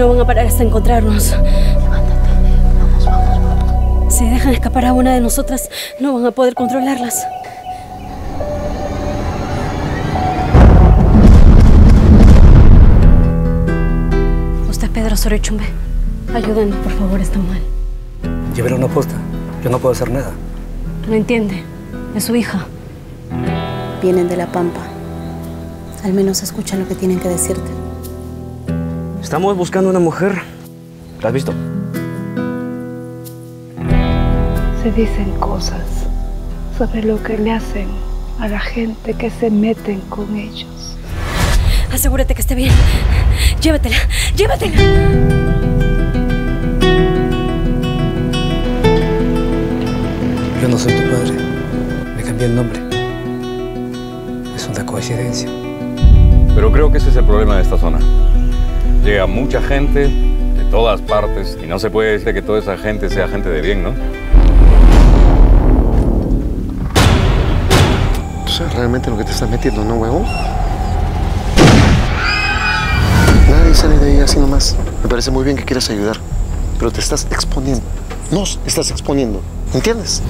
No van a parar hasta encontrarnos. Si dejan escapar a una de nosotras, no van a poder controlarlas. Usted es Pedro Sorichumbe. Ayúdenos, por favor, está mal. Llévele una posta. Yo no puedo hacer nada. No entiende. Es su hija. Vienen de la Pampa. Al menos escuchan lo que tienen que decirte. Estamos buscando una mujer. ¿La has visto? Se dicen cosas sobre lo que le hacen a la gente que se meten con ellos. Asegúrate que esté bien. Llévatela, llévatela. Yo no soy tu padre. Me cambié el nombre. Es una coincidencia. Pero creo que ese es el problema de esta zona. Llega mucha gente de todas partes y no se puede decir que toda esa gente sea gente de bien, ¿no? ¿Tú sabes realmente lo que te estás metiendo, no, huevón? Nadie sale de ahí así nomás. Me parece muy bien que quieras ayudar, pero te estás exponiendo. Nos estás exponiendo. ¿Entiendes?